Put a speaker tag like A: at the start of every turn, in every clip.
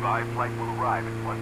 A: Revived flight will arrive at 1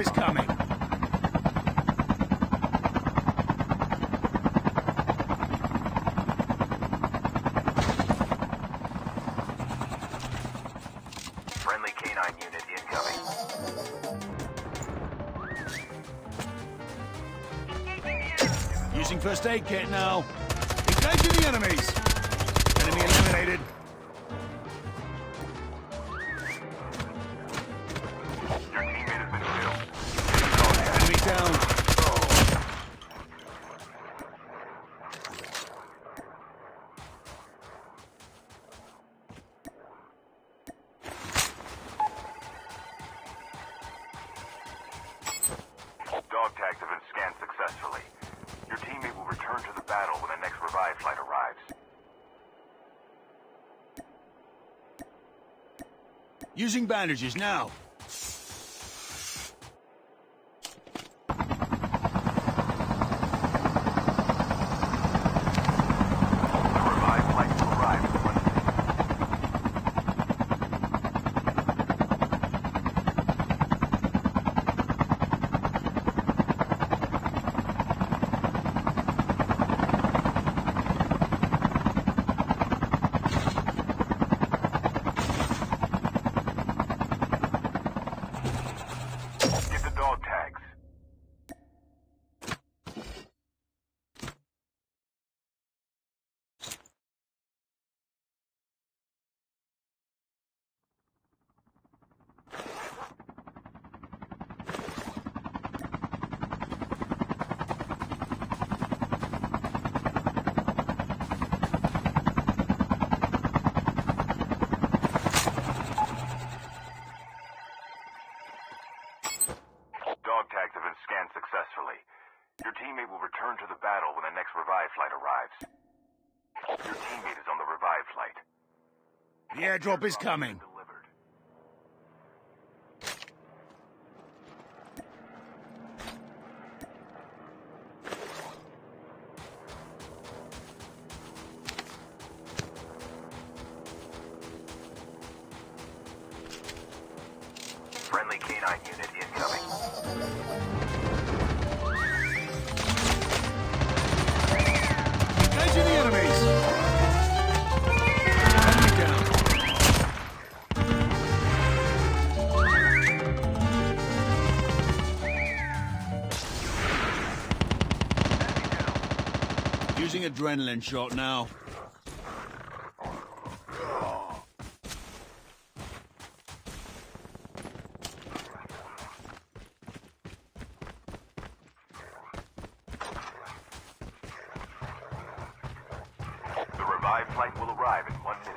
A: is
B: coming.
A: Friendly canine unit incoming.
B: Using first aid kit now. Engaging the enemies. Enemy eliminated.
A: Using bandages now. terminal when the next revive flight arrives. Your teammate is on the revive flight.
B: The airdrop is coming. Adrenaline shot now.
A: The revive flight will arrive in one minute.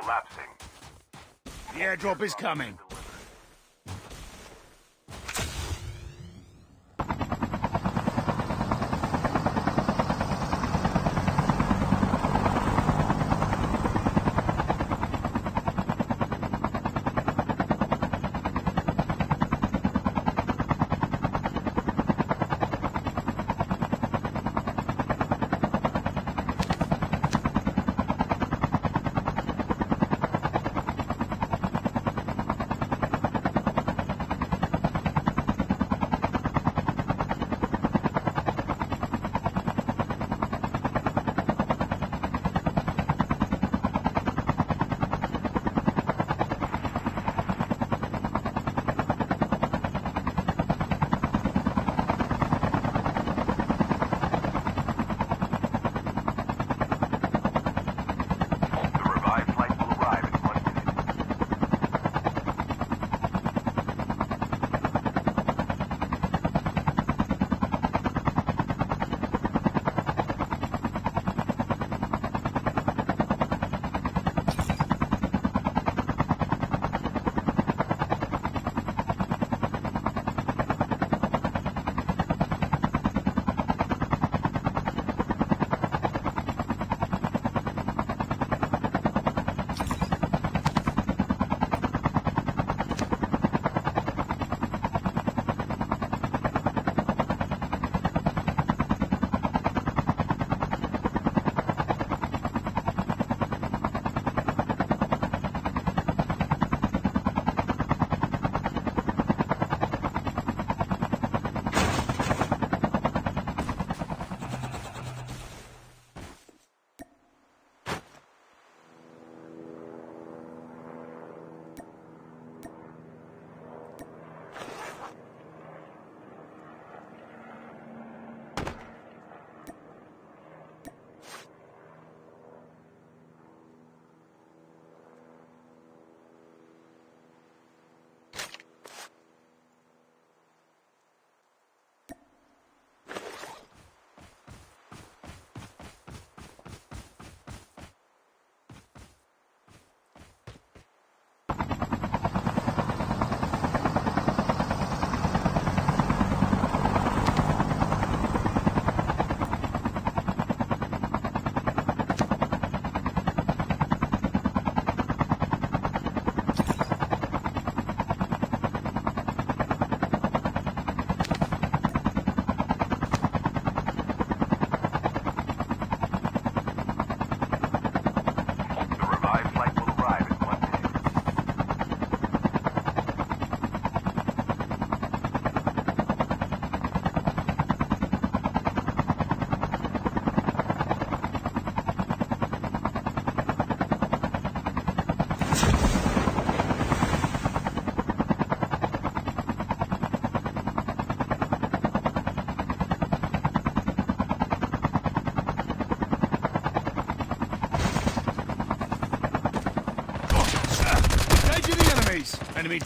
A: Collapsing.
B: The airdrop is coming.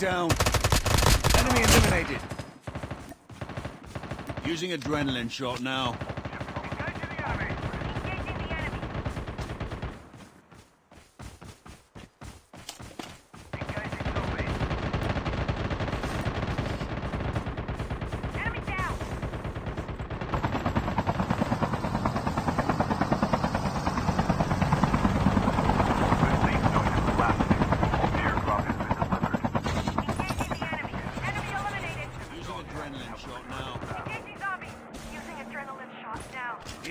A: Down. Enemy eliminated. Using adrenaline shot now.
B: Engaging the enemy.
C: Engaging the enemy.
B: Engaging zombies.
C: Enemy down.
B: Good safe zone is collapsing. Airdrop has been delivered.
C: Engaging the enemy. Enemy eliminated.
A: Using adrenaline shot now.
C: Engaging zombies. Using adrenaline shot now.
A: The